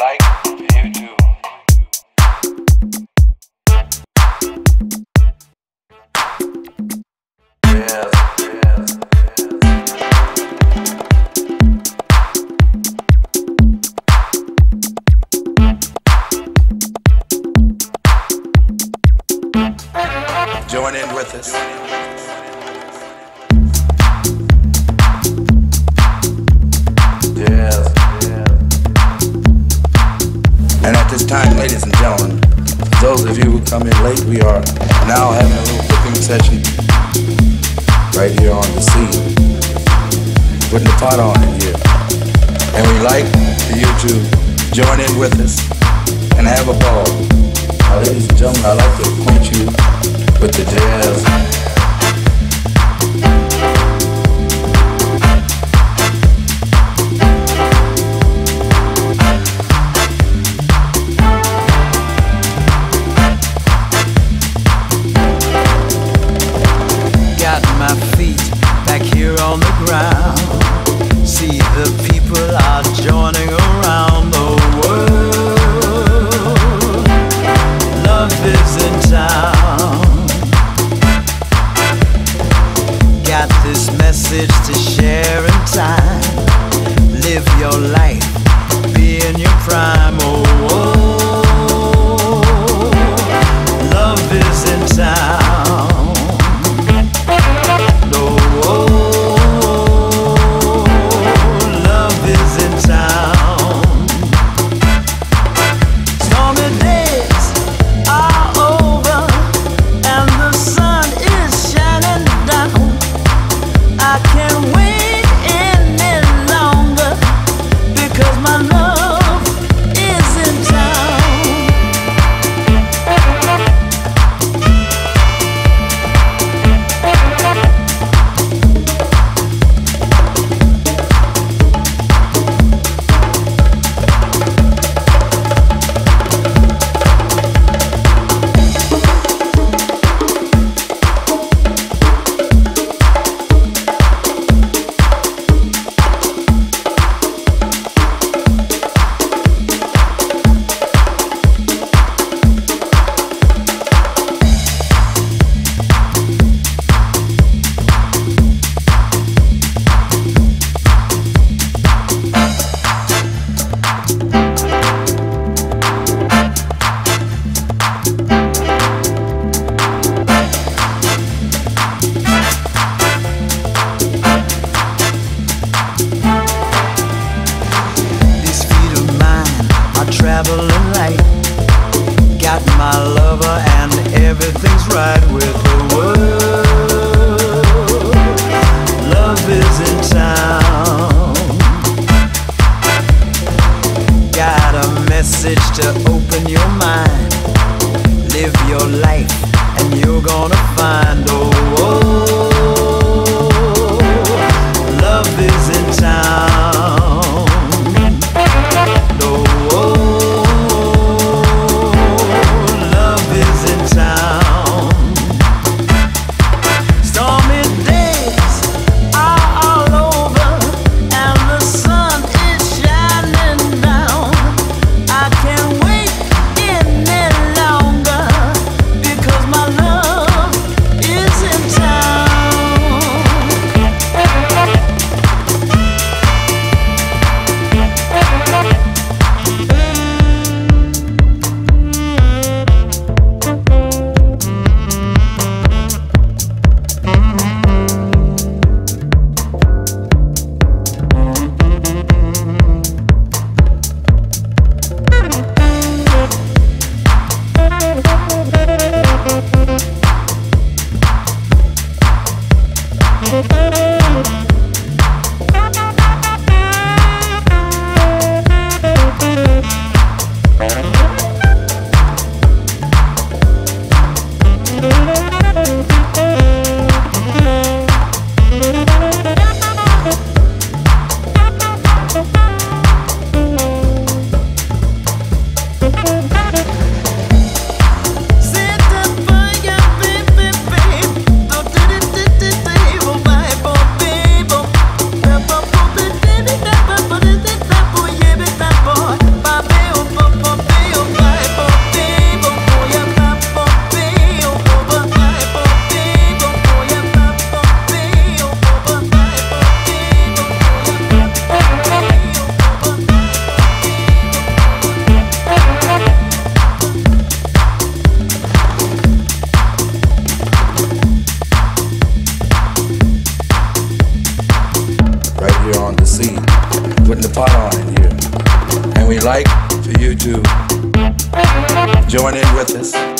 like you to Join in with us. Come in late, we are now having a little cooking session right here on the scene. Putting the pot on in here. And we like for you to join in with us and have a ball. Now, ladies and gentlemen, I'd like to acquaint you with the jazz. On the ground. See the people are joining around the world. Love is in town. Got this message to share in time. Live your life, be in your prime. And you're gonna find oh, oh like for you to join in with us